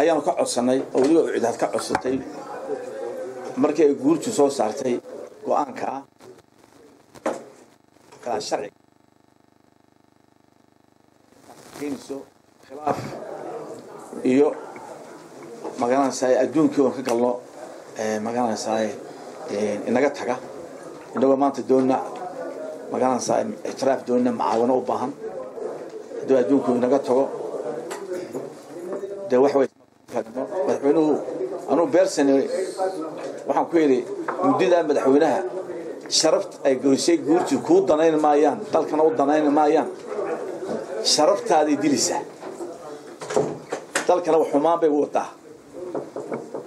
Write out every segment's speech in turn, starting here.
ayaanu ka codsanay oo weliba ucidaad ka codsatay. Markii ay guurtu soo saartay go'aanka ah keenayso khilaaf iyo ma garanaysaa adduunkii oon ka galno ma garanaysaa inaga taga. Inagoo maanta doonna ma garanaysaa ictiraaf doonna macaawano u baahan. Hadduu adduunku inaga tago dee wax way madaxweynuhu anugu beersan waxaan ku yidhi muddadaa madaxweynaha sharafta ay goysay guurtii kuu danayn maayaan dalkana u danayn maayaan sharaftaadii dilaysaa dalkana xumaan bay u wadaa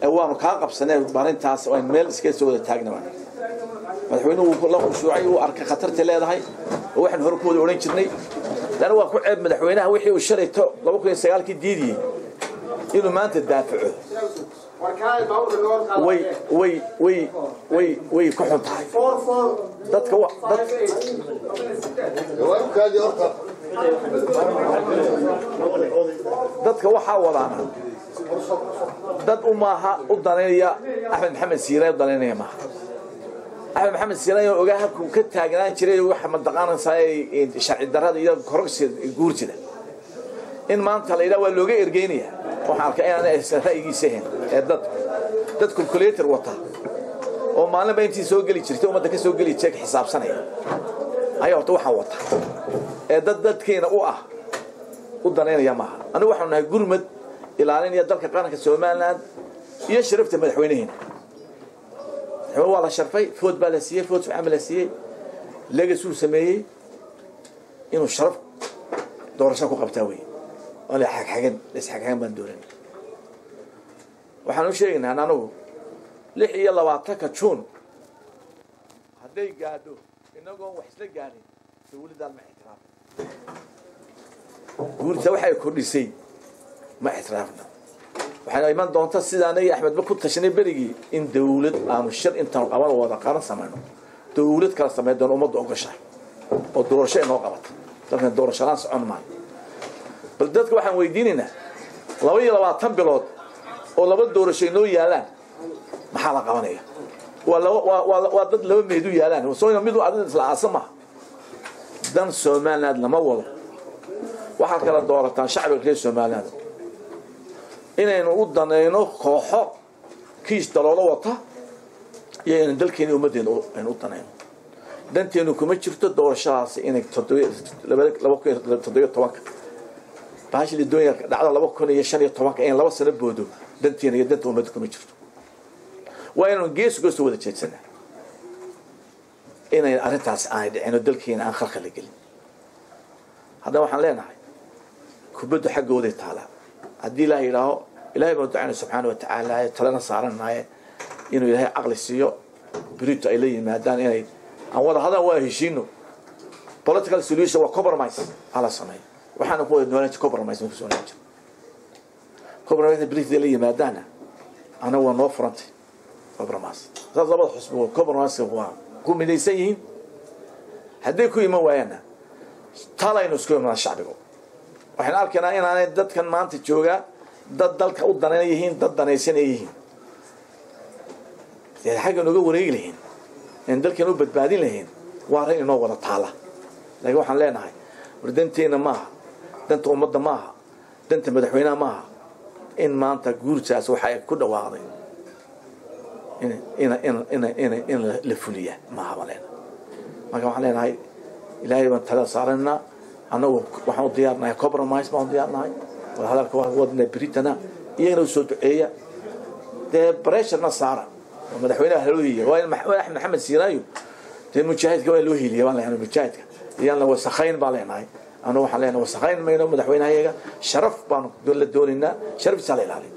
ee waanu kaa qabsanay barintaas aan meel iska soo wada taagna madaxweynuhu la khushuucay uu arkay khatarta leedahay oo waxaan hore ku wada odhan jirnay lana waa ku ceeb madaxweynaha wixii uu shalayto laba kun iyo sagaalkii diidiyey inuu maanta daafaco way ku xun tahay. Dadka dad dadka waxaa wadaana dad u maaha u danaynaya axmed maxamed siiraan u danaynaya maaha. Axmed maxamed siiraan oo ogaa habkuu ka taagnaan jiray waxa mataqaanaysaa sharci darrada iyo kororsiga guurtida in maanta la yidhaha waa looga ergeynaya waxaan arkay inaan aysan ra'yigiisa ahayn ee dad dad calculator wata oo maalinba intii soo geli jirtay ummadda ka soo geli ka xisaabsanaya. Ayaa horta waxaan wata. Ee dad dadkeena u ah u danaynaya maaha. Anigu waxaanu nahay gurmad ilaalinaya dalka qaranka somaliland iyo sharafta madaxweynaheena madaxweyne waa la sharfay food baa la siiyey food baa la siiyey. Legasuu sameeyey. Inuu sharaf doorasho ku qabtaa wey waxaan u sheegaynaa anagu lix iyo labaatanka juun hadday gaadho inagoon wax isla gaadhin dawladaan ma ixtiraafna guurta waxay kordhisay ma ixtiraafna. Waxayna iman doonta sida anaga axmedba ku tashanay berigii in dawlad aanu shir intaanu qaban wada qaran samayno. Dawlad kala samey doon ummadda ogashahay oo doorasho inoo qabata dalkan doorashalaan socon maayo bal dadka waxaan weydiinaynaa laba iyo labaatan bilood oo laba doorasho inoo yaalaan maxaa la qabanaya? Waa dad laba meedu yaalaan soo midu adin isla aasa maaha dan somaliland lama wado. Waxaad kala doorataan shacbiga reer somaliland inaynu u danayno kooxo kiis daloolo wata iyo inaynu dalkeena ummaddeena aynu u danayno. Danteenu kuma jirto doorashadaasi inay laba kun toddobiyo tobanka baashii adduunya dhacda laba kun iyo shan iyo tobanka in laba sano boodo danteena iyo danta ummadda kuma jirto. Waa inaynu gees goosta wada jeedsanaa inay arrintaas aanay dhicin oo dalkeena aan khalkhal la gelin. Haddana waxaan leenahay kubaddu xaggooday taalaa haddii ilaah yidhaaho ilahay baan ducayna subxaana watacaala talena saaranaaye inuu ilaahay caqli siiyo brito ay la yimaadaan inay aan wada hadaan waa heshiino. Political solution waa compromise. Ala sameeyo waxaana ku wada noolaan jir compromise ma ku soo noolaan jir compromise brito la yimaadaana anaga waa noo furantay compromise saas labada xusbi compromise waa ku midaysan yihiin. Hadday ku iman waayaanna talaynu isku imanaa shacbiga waxaynu arkaynaa inaanay dadkan maanta joogaa dad dalka u danayna yihiin dad danaysan ay yihiin dee xaggan uga wareegi lahiin in dalkan u badbaadin lahiin waa arrin inoo wada taala. Laakiin waxaan leenahay war danteena maaha danta ummadda maaha danta madaxweynaha maaha in maanta guurtaas waxa ay ku dhawaaqday in la fuliya maaha baan leenahay marka waxaan leenahay ilaahay baan tala saaranaynaa annagu waxaan u diyaarnahay compromise baan u diyaarnahay wada hadalka waa wadna britana iyagana u soo duceeya. Dee pressurena saara oo madaxweynaha haloo hiiya waa in axmed maxamed siiraayo dee mujaahidka waa loo hiiliya baan leenahay mujaahidka. Iyaan la wasakhayn baan leenahay anu waxaan leenahay wasakhayn mayno madaxweynaha iyaga sharaf baanu la doonaynaa sharaftiisa la ilaaliyo